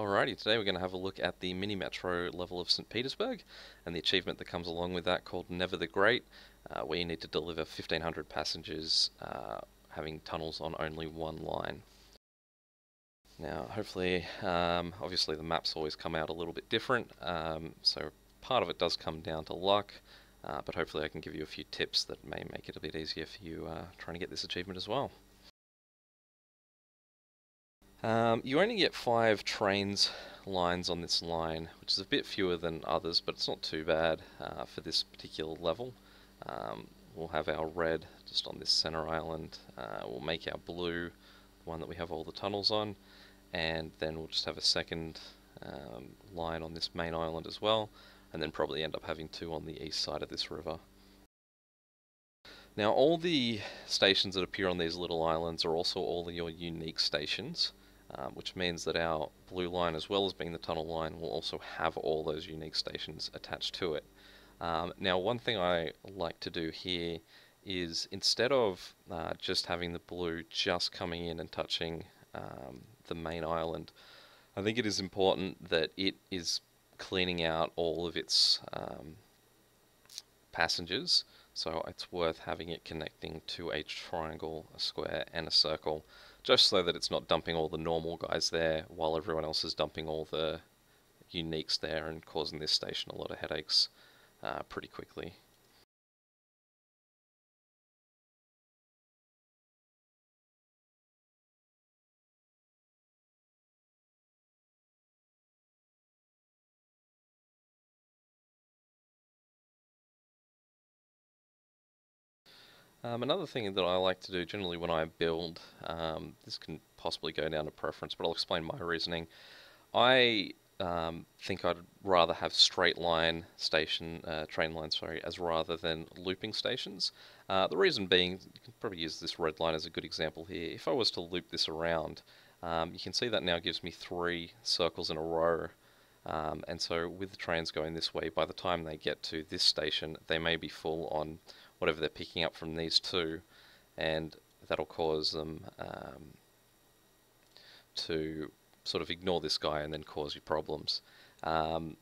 Alrighty, today we're going to have a look at the mini metro level of St. Petersburg and the achievement that comes along with that called Neva the Great, uh, where you need to deliver 1500 passengers uh, having tunnels on only one line. Now, hopefully, um, obviously the maps always come out a little bit different, um, so part of it does come down to luck, uh, but hopefully I can give you a few tips that may make it a bit easier for you uh, trying to get this achievement as well. Um, you only get five trains lines on this line, which is a bit fewer than others, but it's not too bad uh, for this particular level. Um, we'll have our red just on this center island. Uh, we'll make our blue, the one that we have all the tunnels on, and then we'll just have a second um, line on this main island as well, and then probably end up having two on the east side of this river. Now all the stations that appear on these little islands are also all your unique stations um, which means that our blue line, as well as being the tunnel line, will also have all those unique stations attached to it. Um, now, one thing I like to do here is instead of uh, just having the blue just coming in and touching um, the main island, I think it is important that it is cleaning out all of its um, passengers. So it's worth having it connecting to a triangle, a square, and a circle just so that it's not dumping all the normal guys there while everyone else is dumping all the uniques there and causing this station a lot of headaches uh, pretty quickly. Um, another thing that I like to do generally when I build, um, this can possibly go down to preference, but I'll explain my reasoning. I um, think I'd rather have straight line station, uh, train lines, sorry, as rather than looping stations. Uh, the reason being, you can probably use this red line as a good example here. If I was to loop this around, um, you can see that now gives me three circles in a row. Um, and so with the trains going this way, by the time they get to this station, they may be full on whatever they're picking up from these two, and that'll cause them um, to sort of ignore this guy and then cause you problems. Um,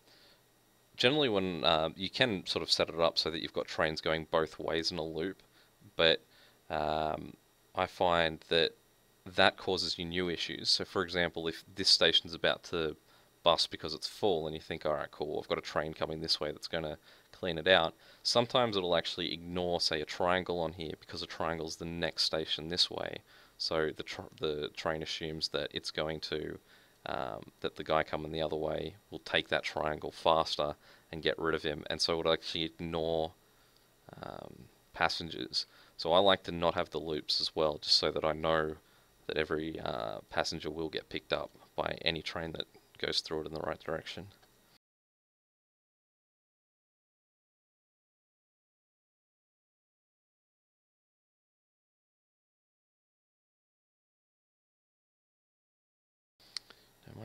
generally, when uh, you can sort of set it up so that you've got trains going both ways in a loop, but um, I find that that causes you new issues. So, for example, if this station's about to bust because it's full, and you think, all right, cool, I've got a train coming this way that's going to clean it out. Sometimes it'll actually ignore, say, a triangle on here because a triangle is the next station this way. So the tr the train assumes that it's going to um, that the guy coming the other way will take that triangle faster and get rid of him, and so it will actually ignore um, passengers. So I like to not have the loops as well, just so that I know that every uh, passenger will get picked up by any train that goes through it in the right direction.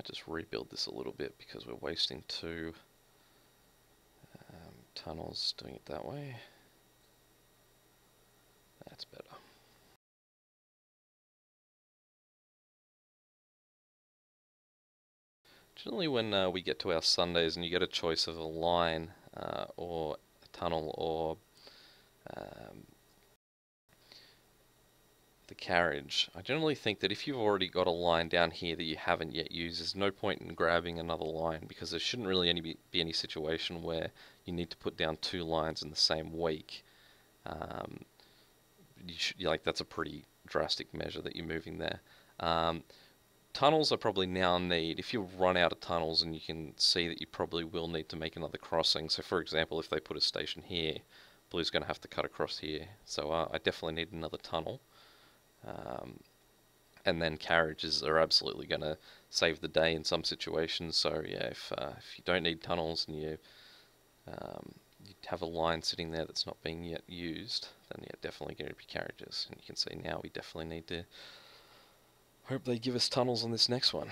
Might just rebuild this a little bit because we're wasting two um, tunnels doing it that way. That's better. Generally when uh, we get to our Sundays and you get a choice of a line uh, or a tunnel or um, the carriage, I generally think that if you've already got a line down here that you haven't yet used, there's no point in grabbing another line because there shouldn't really any be, be any situation where you need to put down two lines in the same week. Um, you should, like that's a pretty drastic measure that you're moving there. Um, tunnels are probably now need, if you run out of tunnels and you can see that you probably will need to make another crossing. So for example, if they put a station here, Blue's going to have to cut across here. So uh, I definitely need another tunnel. Um, and then carriages are absolutely going to save the day in some situations. So yeah, if, uh, if you don't need tunnels and you, um, you have a line sitting there that's not being yet used, then yeah, definitely going to be carriages. And you can see now we definitely need to Hope they give us tunnels on this next one.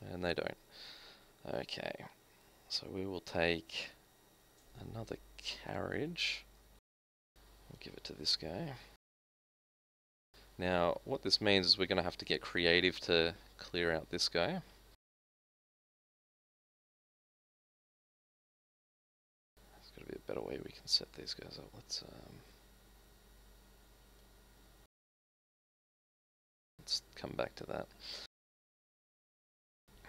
And they don't. Okay, so we will take another carriage. We'll give it to this guy. Now, what this means is we're going to have to get creative to clear out this guy. There's got to be a better way we can set these guys up. Let's um, let's come back to that.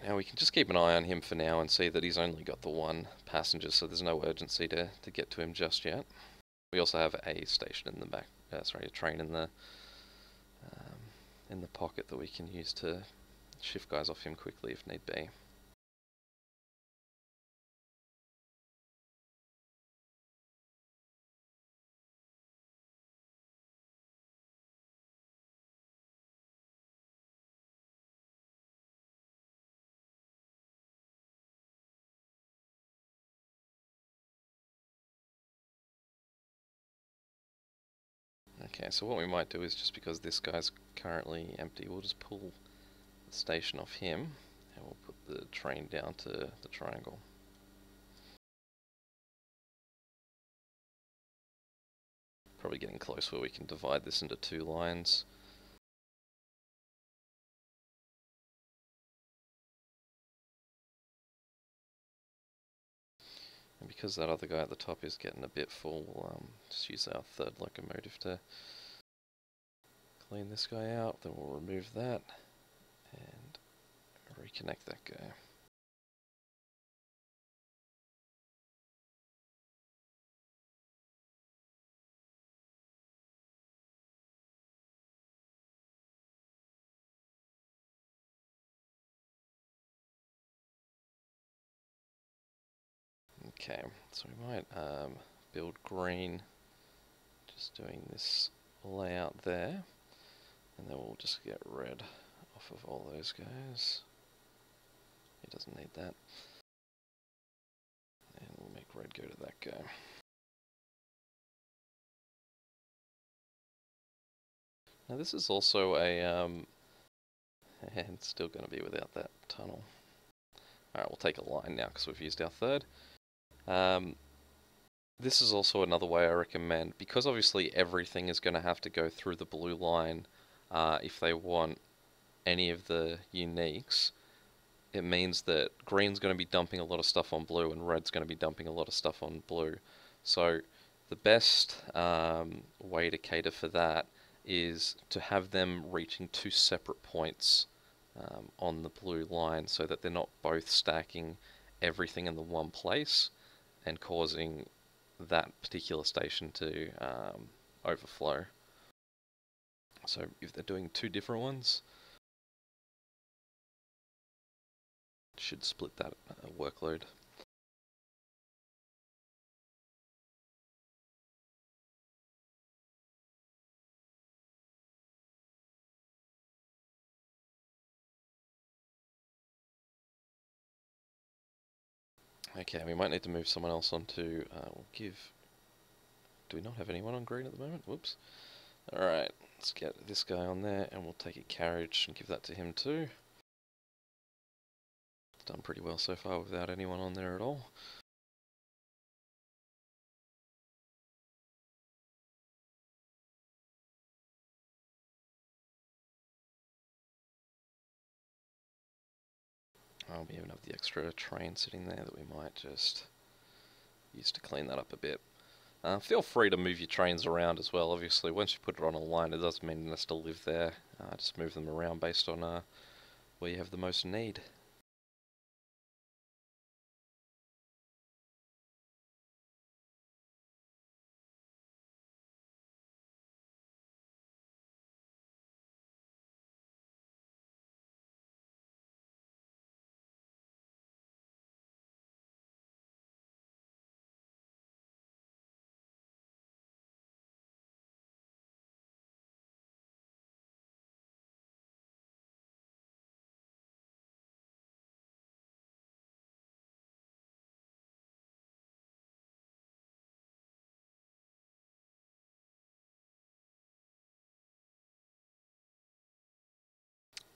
Now we can just keep an eye on him for now and see that he's only got the one passenger, so there's no urgency to, to get to him just yet. We also have a station in the back, uh, sorry, a train in the um, in the pocket that we can use to shift guys off him quickly if need be. Okay, so what we might do is just because this guy's currently empty, we'll just pull the station off him and we'll put the train down to the triangle. Probably getting close where we can divide this into two lines. And because that other guy at the top is getting a bit full, we'll um, just use our third locomotive to clean this guy out. Then we'll remove that and reconnect that guy. Okay, so we might um, build green, just doing this layout there, and then we'll just get red off of all those guys. He doesn't need that. And we'll make red go to that guy. Now this is also a, um, and still going to be without that tunnel. Alright, we'll take a line now because we've used our third. Um, this is also another way I recommend, because obviously everything is going to have to go through the blue line uh, if they want any of the uniques, it means that green's going to be dumping a lot of stuff on blue and red's going to be dumping a lot of stuff on blue. So the best um, way to cater for that is to have them reaching two separate points um, on the blue line so that they're not both stacking everything in the one place and causing that particular station to um, overflow. So if they're doing two different ones, should split that uh, workload. Okay, we might need to move someone else onto, uh, we'll give, do we not have anyone on green at the moment? Whoops. Alright, let's get this guy on there and we'll take a carriage and give that to him too. Done pretty well so far without anyone on there at all. Oh, we even have the extra train sitting there that we might just use to clean that up a bit. Uh, feel free to move your trains around as well. Obviously, once you put it on a line, it doesn't mean it has to live there. Uh, just move them around based on uh, where you have the most need.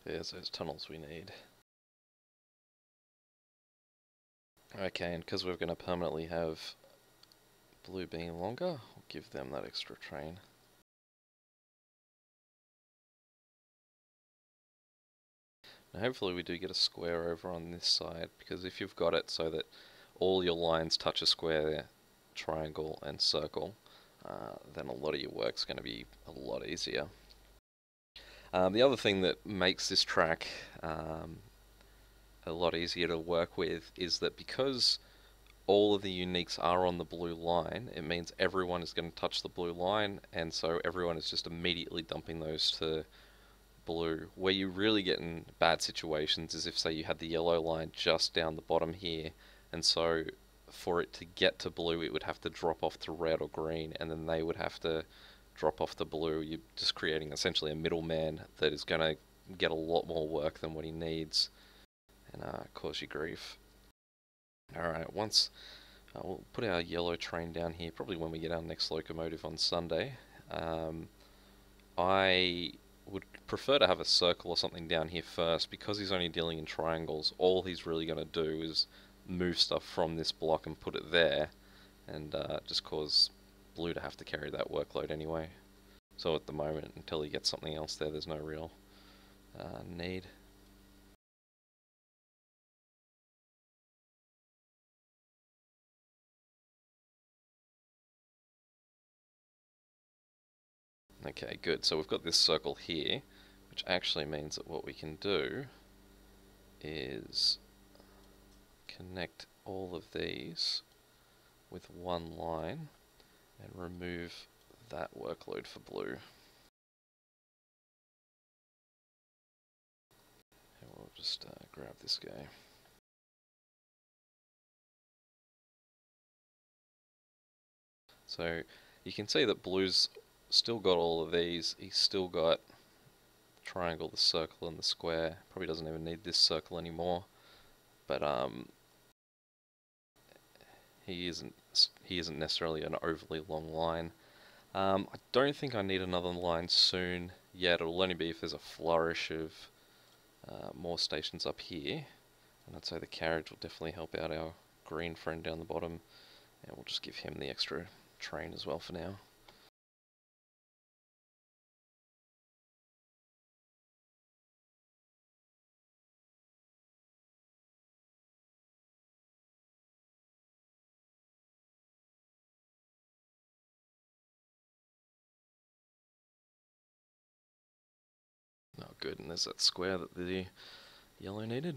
There's those tunnels we need. Okay, and because we're going to permanently have blue being longer, I'll give them that extra train. Now hopefully we do get a square over on this side, because if you've got it so that all your lines touch a square, triangle and circle, uh, then a lot of your work's going to be a lot easier. Um, the other thing that makes this track um, a lot easier to work with is that because all of the uniques are on the blue line, it means everyone is going to touch the blue line, and so everyone is just immediately dumping those to blue. Where you really get in bad situations is if, say, you had the yellow line just down the bottom here, and so for it to get to blue, it would have to drop off to red or green, and then they would have to drop off the blue. You're just creating essentially a middleman that is going to get a lot more work than what he needs and uh, cause you grief. Alright, once uh, we'll put our yellow train down here, probably when we get our next locomotive on Sunday. Um, I would prefer to have a circle or something down here first because he's only dealing in triangles. All he's really going to do is move stuff from this block and put it there and uh, just cause blue to have to carry that workload anyway. So at the moment, until he gets something else there, there's no real uh, need. Okay, good. So we've got this circle here, which actually means that what we can do is connect all of these with one line and remove that workload for blue. And we'll just uh, grab this guy. So you can see that blue's still got all of these. He's still got triangle, the circle, and the square. Probably doesn't even need this circle anymore. But um, he isn't he isn't necessarily an overly long line. Um, I don't think I need another line soon yet. It'll only be if there's a flourish of uh, more stations up here. And I'd say the carriage will definitely help out our green friend down the bottom. And we'll just give him the extra train as well for now. Good, and there's that square that the yellow needed.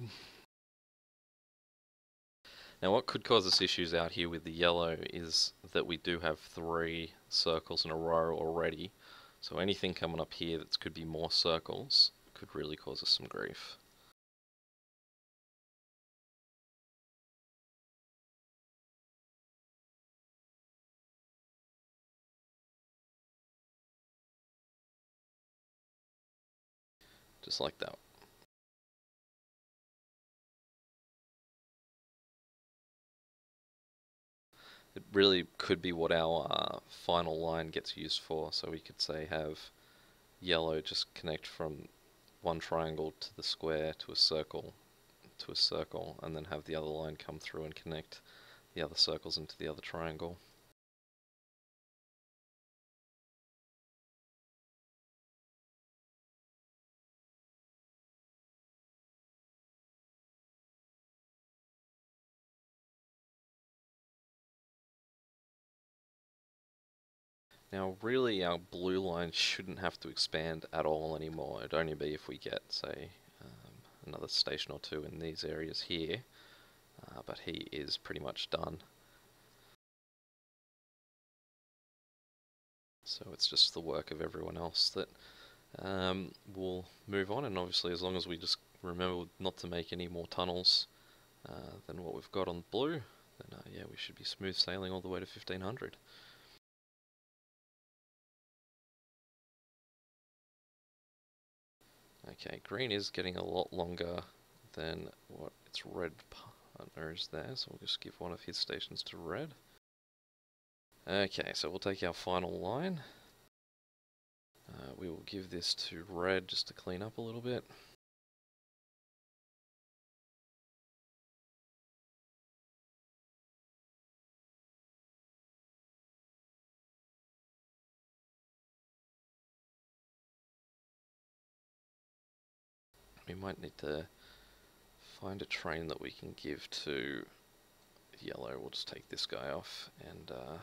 Now what could cause us issues out here with the yellow is that we do have three circles in a row already. So anything coming up here that could be more circles could really cause us some grief. Just like that. It really could be what our uh, final line gets used for. So we could say have yellow just connect from one triangle to the square to a circle to a circle and then have the other line come through and connect the other circles into the other triangle. Now really our blue line shouldn't have to expand at all anymore. It'd only be if we get, say, um, another station or two in these areas here. Uh, but he is pretty much done. So it's just the work of everyone else that um, will move on and obviously as long as we just remember not to make any more tunnels uh, than what we've got on blue, then uh, yeah, we should be smooth sailing all the way to 1500. Okay, green is getting a lot longer than what its red partner is there, so we'll just give one of his stations to red. Okay, so we'll take our final line. Uh, we will give this to red just to clean up a little bit. We might need to find a train that we can give to yellow. We'll just take this guy off and uh,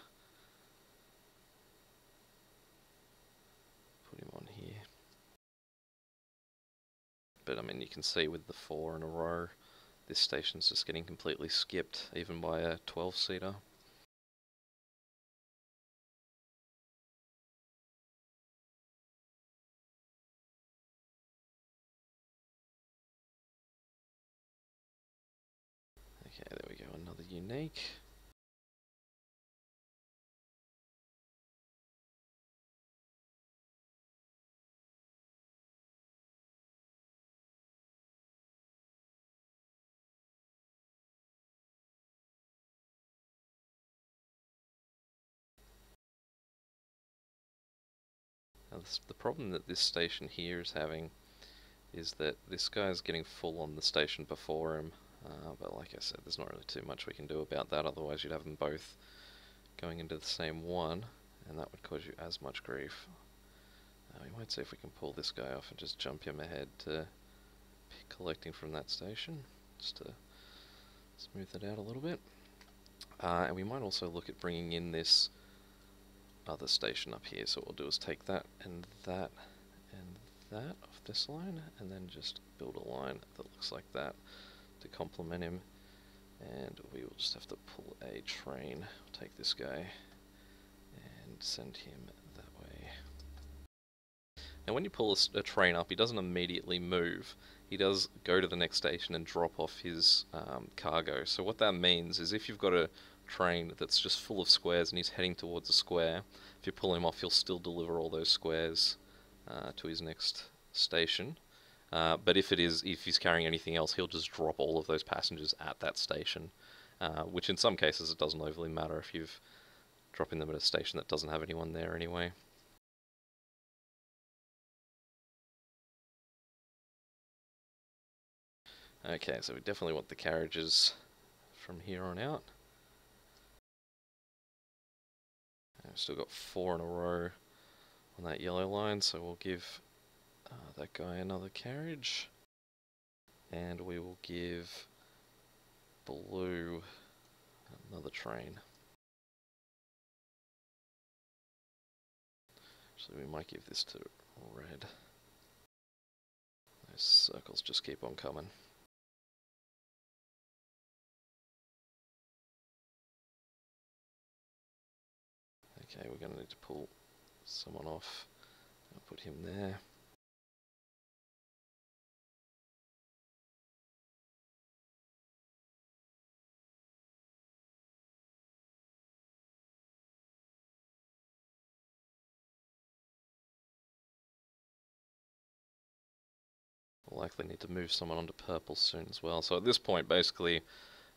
put him on here. But I mean, you can see with the four in a row, this station's just getting completely skipped, even by a 12-seater. This, the problem that this station here is having is that this guy is getting full on the station before him, uh, but like I said, there's not really too much we can do about that, otherwise you'd have them both going into the same one, and that would cause you as much grief. Uh, we might see if we can pull this guy off and just jump him ahead to collecting from that station, just to smooth it out a little bit. Uh, and we might also look at bringing in this other station up here. So what we'll do is take that and that and that off this line and then just build a line that looks like that to complement him. And we will just have to pull a train, take this guy and send him that way. Now when you pull a, a train up, he doesn't immediately move. He does go to the next station and drop off his um, cargo. So what that means is if you've got a train that's just full of squares and he's heading towards a square, if you pull him off, he'll still deliver all those squares uh, to his next station. Uh, but if it is, if he's carrying anything else, he'll just drop all of those passengers at that station. Uh, which in some cases it doesn't overly matter if you've dropping them at a station that doesn't have anyone there anyway. Okay, so we definitely want the carriages from here on out. We've still got four in a row on that yellow line, so we'll give uh, that guy another carriage. And we will give blue another train. So we might give this to red. Those circles just keep on coming. Okay, we're going to need to pull someone off. I'll put him there. We'll likely need to move someone onto purple soon as well. So at this point, basically,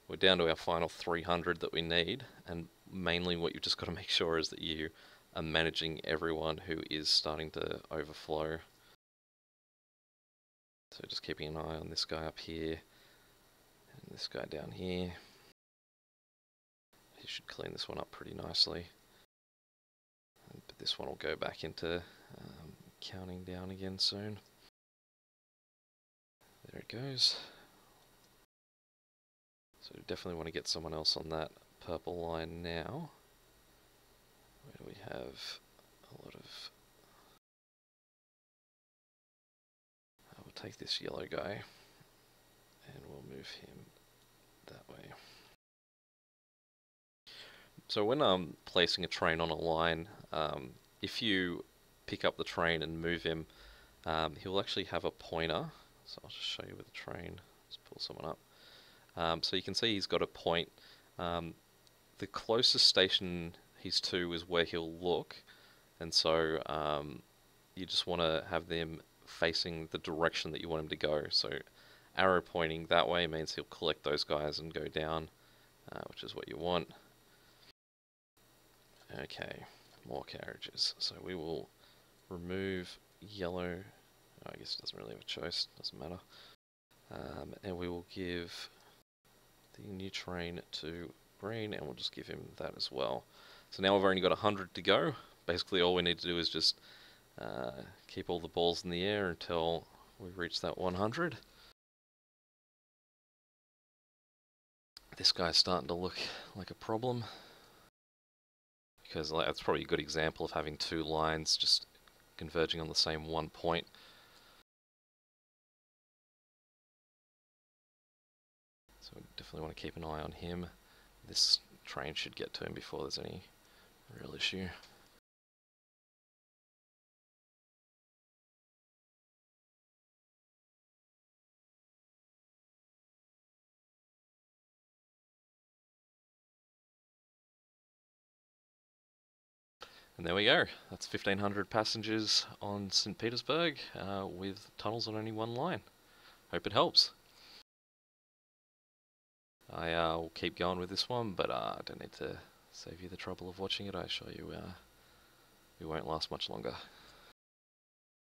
we're down to our final 300 that we need, and mainly what you've just got to make sure is that you are managing everyone who is starting to overflow. So just keeping an eye on this guy up here, and this guy down here. He should clean this one up pretty nicely. But this one will go back into um, counting down again soon. There it goes. So we definitely want to get someone else on that purple line now. Where do we have a lot of... I will take this yellow guy and we'll move him that way. So when I'm placing a train on a line, um, if you pick up the train and move him, um, he'll actually have a pointer. So I'll just show you with the train. Let's pull someone up. Um, so you can see he's got a point. Um, the closest station he's to is where he'll look, and so um, you just want to have them facing the direction that you want him to go. So arrow pointing that way means he'll collect those guys and go down, uh, which is what you want. Okay, more carriages. So we will remove yellow. I guess it doesn't really have a choice, doesn't matter. Um, and we will give the new train to green and we'll just give him that as well. So now we've only got 100 to go. Basically all we need to do is just uh, keep all the balls in the air until we reach that 100. This guy's starting to look like a problem because like, that's probably a good example of having two lines just converging on the same one point. So we definitely want to keep an eye on him. This train should get to him before there's any real issue. And there we go. That's 1,500 passengers on St. Petersburg uh, with tunnels on only one line. Hope it helps. I uh, will keep going with this one, but uh, I don't need to save you the trouble of watching it. I assure you uh, it won't last much longer.